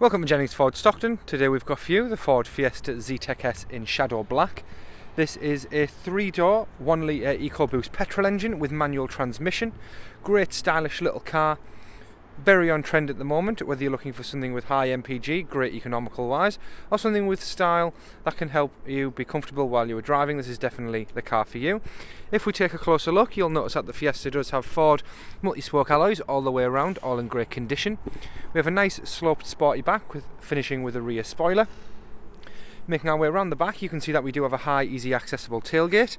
Welcome to Jennings Ford Stockton. Today we've got for you the Ford Fiesta Zetec S in Shadow Black. This is a three-door, one litre EcoBoost petrol engine with manual transmission. Great stylish little car very on trend at the moment, whether you're looking for something with high MPG, great economical wise, or something with style that can help you be comfortable while you're driving, this is definitely the car for you. If we take a closer look, you'll notice that the Fiesta does have Ford multi-spoke alloys all the way around, all in great condition. We have a nice sloped sporty back with finishing with a rear spoiler. Making our way around the back, you can see that we do have a high, easy accessible tailgate,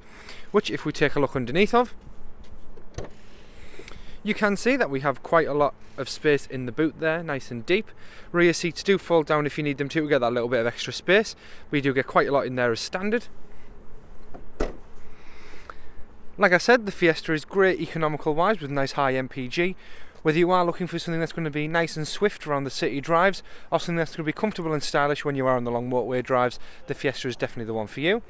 which if we take a look underneath of, you can see that we have quite a lot of space in the boot there, nice and deep. Rear seats do fold down if you need them to, to get that little bit of extra space. We do get quite a lot in there as standard. Like I said, the Fiesta is great economical wise with nice high MPG. Whether you are looking for something that's going to be nice and swift around the city drives or something that's going to be comfortable and stylish when you are on the long motorway drives, the Fiesta is definitely the one for you.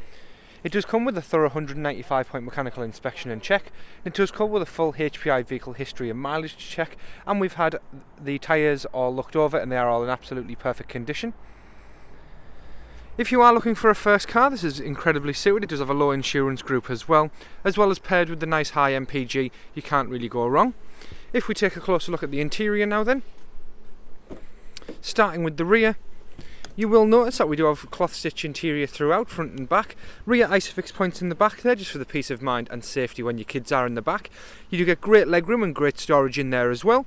It does come with a thorough 195 point mechanical inspection and check. It does come with a full HPI vehicle history and mileage check and we've had the tyres all looked over and they are all in absolutely perfect condition. If you are looking for a first car, this is incredibly suited. It does have a low insurance group as well, as well as paired with the nice high MPG, you can't really go wrong. If we take a closer look at the interior now then, starting with the rear, you will notice that we do have cloth stitch interior throughout, front and back. Rear Isofix points in the back there, just for the peace of mind and safety when your kids are in the back. You do get great legroom and great storage in there as well.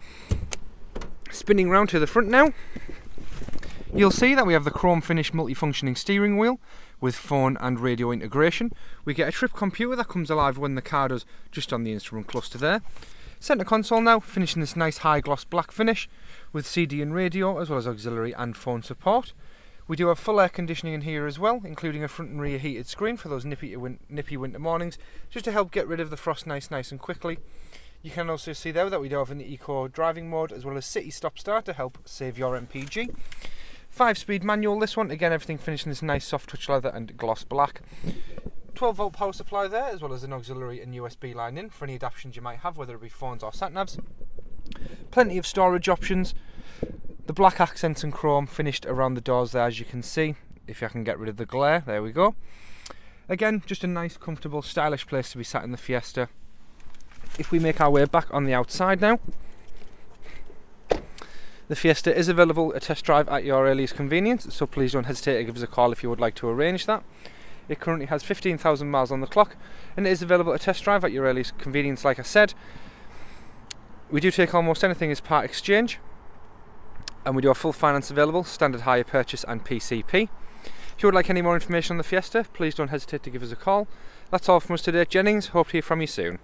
Spinning round to the front now, you'll see that we have the chrome finish multifunctioning steering wheel with phone and radio integration. We get a trip computer that comes alive when the car does just on the instrument cluster there. Centre console now, finishing this nice high gloss black finish with CD and radio as well as auxiliary and phone support. We do have full air conditioning in here as well, including a front and rear heated screen for those nippy, win nippy winter mornings, just to help get rid of the frost nice, nice and quickly. You can also see there that we do have an eco driving mode as well as city stop start to help save your MPG. Five speed manual, this one, again everything finished in this nice soft touch leather and gloss black. 12 volt power supply there as well as an auxiliary and USB line in for any adaptations you might have, whether it be phones or sat navs. Plenty of storage options, the black accents and chrome finished around the doors there as you can see. If I can get rid of the glare, there we go. Again, just a nice, comfortable, stylish place to be sat in the Fiesta. If we make our way back on the outside now, the Fiesta is available a test drive at your earliest convenience, so please don't hesitate to give us a call if you would like to arrange that. It currently has 15,000 miles on the clock and it is available a test drive at your earliest convenience, like I said. We do take almost anything as part exchange, and we do have full finance available, standard hire purchase and PCP. If you would like any more information on the Fiesta, please don't hesitate to give us a call. That's all from us today, Jennings. Hope to hear from you soon.